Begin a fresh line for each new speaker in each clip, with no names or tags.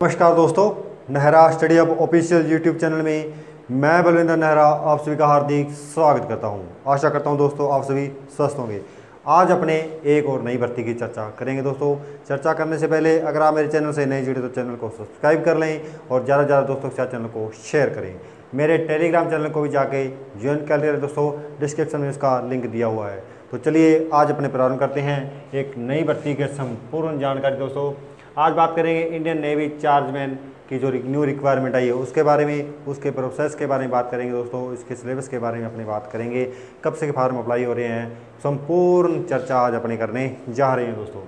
नमस्कार दोस्तों, नेहरा स्टडी अब ऑफिशियल यूट्यूब चैनल में मैं बलविंदर नेहरा, आप सभी का हार्दिक स्वागत करता हूँ। आशा करता हूँ दोस्तों, आप सभी स्वस्थ होंगे। आज अपने एक और नई भर्ती की चर्चा करेंगे दोस्तों। चर्चा करने से पहले अगर आप मेरे चैनल से नए जुड़े तो चैनल को सब्सक्राइब कर लें और ज़्यादा से ज़्यादा दोस्तों के साथ चैनल को शेयर करें। मेरे टेलीग्राम चैनल को भी जाके ज्वाइन कर ले दोस्तों। डिस्क्रिप्शन में इसका लिंक दिया हुआ है। तो चलिए आज अपने प्रारंभ करते हैं। एक नई भर्ती के संपूर्ण जानकारी दोस्तों। आज बात करेंगे इंडियन नेवी चार्जमैन की जो न्यू रिक्वायरमेंट आई है, उसके बारे में, उसके प्रोसेस के बारे में बात करेंगे दोस्तों, इसके सिलेबस के बारे में अपनी बात करेंगे। कब से फॉर्म अप्लाई हो रहे हैं, संपूर्ण चर्चा आज अपने करने जा रहे हैं दोस्तों।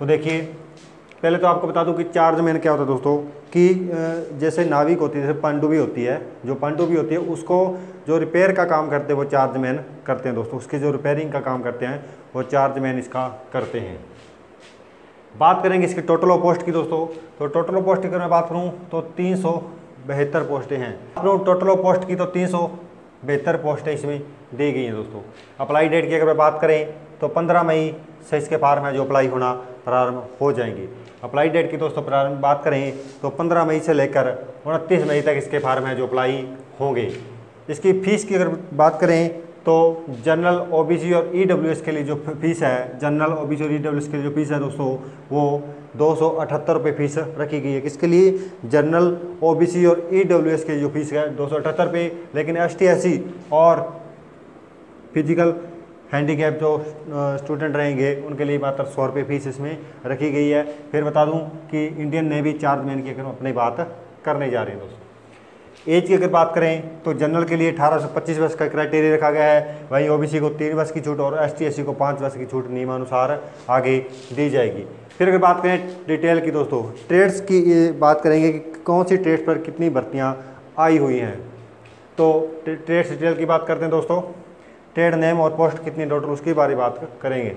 तो देखिए, पहले तो आपको बता दूँ कि चार्जमैन क्या होता है दोस्तों, कि जैसे नाविक होती है, जैसे पनडुबी होती है, जो पनडुबी होती है, उसको जो रिपेयर का काम करते हैं, वो चार्जमैन करते हैं दोस्तों, उसके जो रिपेयरिंग का काम करते हैं, वो चार्जमैन इसका करते हैं। बात करेंगे इसकी टोटल ऑफ़ पोस्ट की दोस्तों। तो टोटल ऑफ़ पोस्ट की अगर मैं बात करूँ तो तीन सौ बेहतर पोस्टें हैं। टोटल ऑफ़ पोस्ट की तो तीन सौ बेहतर पोस्टें इसमें दी गई हैं दोस्तों। अप्लाई डेट की अगर मैं बात करें तो पंद्रह मई से इसके फार्म है जो अप्लाई होना प्रारंभ हो जाएँगे। अप्लाई डेट की दोस्तों प्रारंभ बात करें तो पंद्रह मई से लेकर उनतीस मई तक इसके फार्म है जो अप्लाई होंगे। इसकी फ़ीस की अगर बात करें तो जनरल ओबीसी और ईडब्ल्यूएस e के लिए जो फ़ीस है, जनरल ओबीसी और ईडब्ल्यूएस e के लिए जो फ़ीस है दोस्तों, वो दो सौ अठहत्तर रुपये फ़ीस रखी गई है। किसके लिए जनरल ओबीसी और ईडब्ल्यूएस e के जो फ़ीस है, दो सौ अठहत्तर रुपये लेकिन एस टी और फ़िज़िकल हैंडीकैप जो स्टूडेंट रहेंगे, उनके लिए मात्र सौ रुपये फ़ीस इसमें रखी गई है। फिर बता दूँ कि इंडियन नेवी चार्ज मैन की अपनी बात करने जा रहे हैं दोस्तों। एज की अगर बात करें तो जनरल के लिए अठारह से पच्चीस वर्ष का क्राइटेरिया रखा गया है। वहीं ओबीसी को तीन वर्ष की छूट और एस टी को पाँच वर्ष की छूट नियमानुसार आगे दी जाएगी। फिर अगर बात करें डिटेल की दोस्तों ट्रेड्स की बात करेंगे कि कौन सी ट्रेड्स पर कितनी भर्तियाँ आई हुई हैं। तो ट्रेड्स डिटेल की बात करते हैं दोस्तों। ट्रेड नेम और पोस्ट कितनी टोटल उसके बारे में बात करेंगे।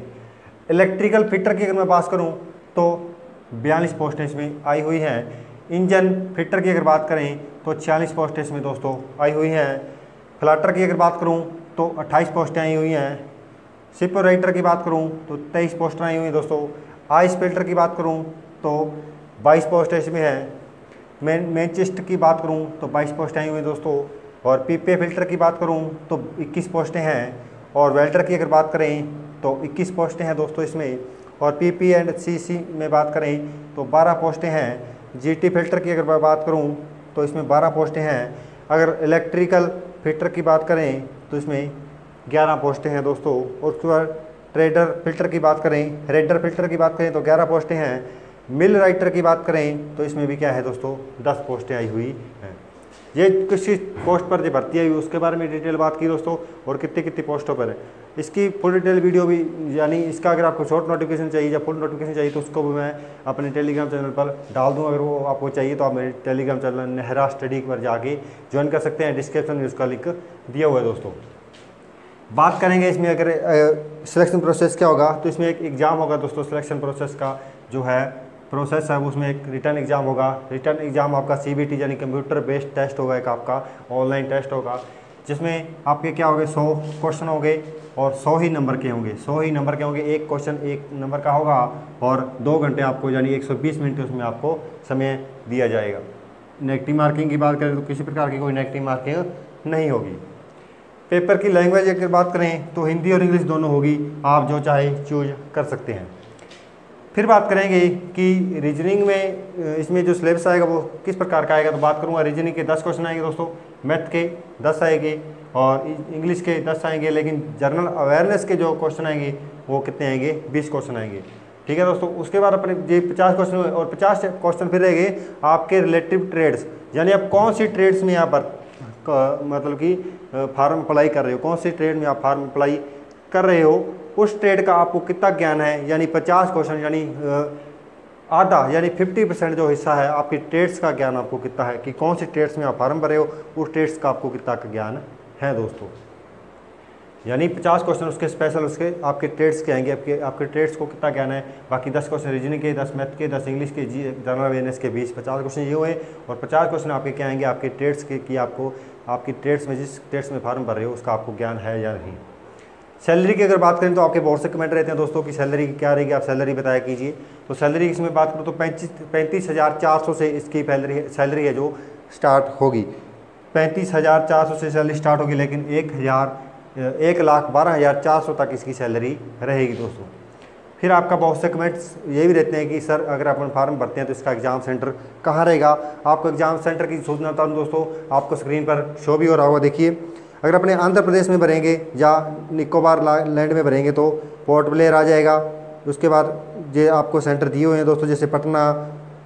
इलेक्ट्रिकल फिटर की अगर मैं बात करूँ तो बयालीस पोस्टें इसमें आई हुई हैं। इंजन फिटर की अगर बात करें तो छियालीस पोस्टें इसमें दोस्तों आई हुई हैं। फ्लाटर की अगर बात करूँ तो 28 पोस्टें आई हुई हैं। सिप राइटर की बात करूँ तो 23 पोस्टें आई हुई हैं दोस्तों। आइस फ़िल्टर की बात करूँ तो 22 पोस्टें इसमें हैं। मैन मैनचेस्ट की बात करूँ तो 22 पोस्टें आई हुई हैं दोस्तों। और पीपे फ़िल्टर की बात करूँ तो 21 पोस्टें हैं। और वेल्टर की अगर बात करें तो 21 पोस्टें हैं दोस्तों इसमें। और पी एंड सी में बात करें तो 12 पोस्टें हैं। जीटी फ़िल्टर की अगर बात करूँ तो इसमें 12 पोस्टें हैं। अगर इलेक्ट्रिकल फ़िल्टर की बात करें तो इसमें 11 पोस्टें हैं दोस्तों। और उसके बाद ट्रेडर फ़िल्टर की बात करें रेडर फ़िल्टर की बात करें तो 11 पोस्टें हैं। मिल राइटर की बात करें तो इसमें भी क्या है दोस्तों? 10 पोस्टें आई हुई हैं। ये किसी पोस्ट पर जो भर्ती आई उसके बारे में डिटेल बात की दोस्तों, और कितनी कितनी पोस्टों पर है। इसकी फुल डिटेल वीडियो भी, यानी इसका अगर आपको शॉर्ट नोटिफिकेशन चाहिए या फुल नोटिफिकेशन चाहिए तो उसको भी मैं अपने टेलीग्राम चैनल पर डाल दूँ। अगर वो आपको चाहिए तो आप मेरे टेलीग्राम चैनल नेहरा स्टडी पर जाके ज्वाइन कर सकते हैं। डिस्क्रिप्शन में उसका लिंक दिया हुआ है दोस्तों। बात करेंगे इसमें अगर सिलेक्शन प्रोसेस क्या होगा तो इसमें एक एग्ज़ाम होगा दोस्तों सिलेक्शन प्रोसेस का, जो है प्रोसेस है, उसमें एक रिटर्न एग्ज़ाम होगा। रिटर्न एग्ज़ाम आपका सीबीटी यानी कंप्यूटर बेस्ड टेस्ट होगा एक आपका, ऑनलाइन टेस्ट होगा। जिसमें आपके क्या होंगे, सौ क्वेश्चन होंगे और सौ ही नंबर के होंगे। सौ ही नंबर के होंगे, एक क्वेश्चन एक नंबर का होगा और दो घंटे आपको यानी 120 मिनट उसमें आपको समय दिया जाएगा। नेगेटिव मार्किंग की बात करें तो किसी प्रकार की कोई नेगेटिव मार्किंग नहीं होगी। पेपर की लैंग्वेज अगर बात करें तो हिंदी और इंग्लिश दोनों होगी, आप जो चाहे चूज़ कर सकते हैं। फिर बात करेंगे कि रीजनिंग में इसमें जो सिलेबस आएगा वो किस प्रकार का आएगा तो बात करूँगा रीजनिंग के दस क्वेश्चन आएँगे दोस्तों मैथ के दस आएँगे और इंग्लिश के दस आएँगे, लेकिन जनरल अवेयरनेस के जो क्वेश्चन आएँगे वो कितने आएँगे, बीस क्वेश्चन आएँगे। ठीक है दोस्तों, उसके बाद अपने ये पचास क्वेश्चन और पचास क्वेश्चन फिर रहेंगे आपके रिलेटिव ट्रेड्स यानी आप कौन सी ट्रेड्स में यहाँ पर मतलब कि फार्म अप्लाई कर रहे हो, कौन सी ट्रेड में आप फार्म अप्लाई कर रहे हो उस ट्रेड का आपको कितना ज्ञान है? यानी पचास क्वेश्चन यानी आधा, यानी 50 परसेंट जो हिस्सा है, आपकी ट्रेड्स का ज्ञान आपको कितना है? कि कौन सी ट्रेड्स में आप फार्म भरे हो? उस ट्रेड्स का आपको कितना का ज्ञान है दोस्तों? यानी 50 क्वेश्चन उसके स्पेशल उसके, आपके ट्रेड्स के आएँगे, आपके आपके ट्रेड्स को कितना ज्ञान है? बाकी 10 क्वेश्चन रीजनिंग के 10 मैथ के 10 इंग्लिश के, जी जनरल अवेयरनेस के 20 50 क्वेश्चन ये हुए और 50 क्वेश्चन आपके क्या आएँगे? आपके ट्रेड्स के, कि आपको, आपकी ट्रेड्स में जिस ट्रेड्स में फार्म भर रहे हो, उसका आपको ज्ञान है या नहीं? सैलरी की अगर बात करें तो आपके बहुत से कमेंट रहते हैं दोस्तों की सैलरी क्या रहेगी, आप सैलरी बताया कीजिए। तो सैलरी इसमें बात करूँ तो पैंतीस पैंतीस हज़ार चार सौ से इसकी सैलरी सैलरी है जो स्टार्ट होगी। पैंतीस हज़ार चार सौ से सैलरी स्टार्ट होगी, लेकिन एक हज़ार, एक लाख बारह हज़ार चार सौ तक इसकी सैलरी रहेगी दोस्तों। फिर आपका बहुत से कमेंट्स ये भी रहते हैं कि, सर, अगर अपन फार्म भरते हैं तो इसका एग्ज़ाम सेंटर कहाँ रहेगा? आपको एग्ज़ाम सेंटर की सूचना दूँ दोस्तों, आपको स्क्रीन पर शो भी हो रहा होगा, देखिए। अगर अपने आंध्र प्रदेश में भरेंगे या निकोबार लैंड में भरेंगे तो पोर्ट ब्लेयर आ जाएगा। उसके बाद ये आपको सेंटर दिए हुए हैं दोस्तों, जैसे पटना,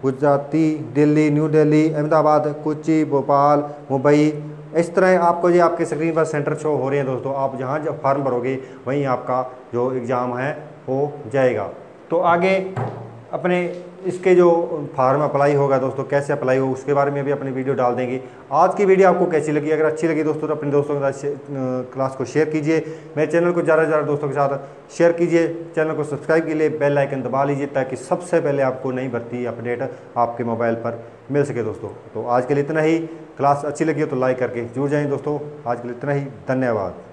गुजराती, दिल्ली न्यू दिल्ली अहमदाबाद कोची भोपाल, मुंबई, इस तरह आपको जो आपके स्क्रीन पर सेंटर शो हो रहे हैं दोस्तों। आप जहाँ जब फार्म भरोगे, वहीं आपका जो एग्ज़ाम है, हो जाएगा। तो आगे अपने इसके जो फार्म अप्लाई होगा दोस्तों, कैसे अप्लाई हो उसके बारे में भी अपनी वीडियो डाल देंगे। आज की वीडियो आपको कैसी लगी? अगर अच्छी लगी दोस्तों तो अपने दोस्तों के साथ क्लास को शेयर कीजिए। मेरे चैनल को ज़्यादा से ज़्यादा दोस्तों के साथ शेयर कीजिए। चैनल को सब्सक्राइब के लिए बेल आइकन दबा लीजिए, ताकि सबसे पहले आपको नई भर्ती अपडेट आपके मोबाइल पर मिल सके दोस्तों। तो आज के लिए इतना ही। क्लास अच्छी लगी हो तो लाइक करके जुड़ जाएँ दोस्तों। आज के लिए इतना ही। धन्यवाद।